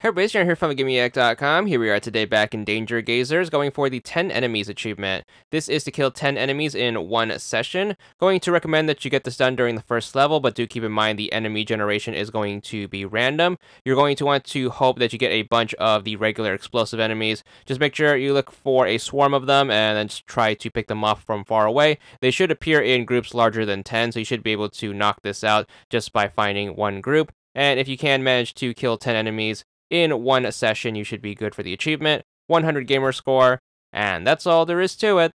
Hey everybody, John here from VidGamiac.com. Here we are today back in Danger Gazers, going for the 10 enemies achievement. This is to kill 10 enemies in one session. Going to recommend that you get this done during the first level, but do keep in mind the enemy generation is going to be random. You're going to want to hope that you get a bunch of the regular explosive enemies. Just make sure you look for a swarm of them and then just try to pick them off from far away. They should appear in groups larger than 10, so you should be able to knock this out just by finding one group. And if you can manage to kill 10 enemies, in one session, you should be good for the achievement. 100 gamer score, and that's all there is to it.